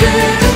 do.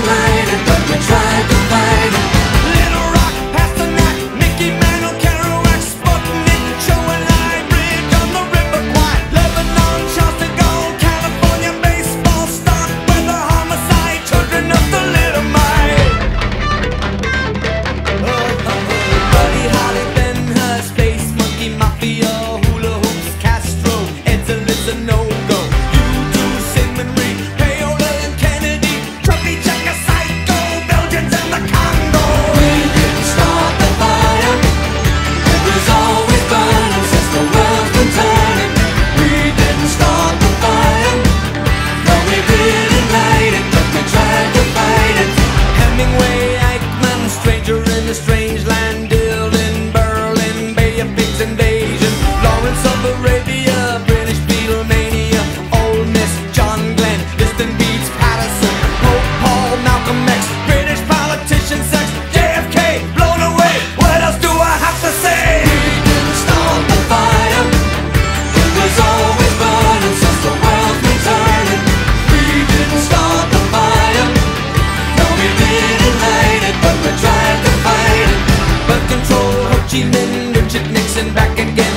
Chi Richard Nixon back again.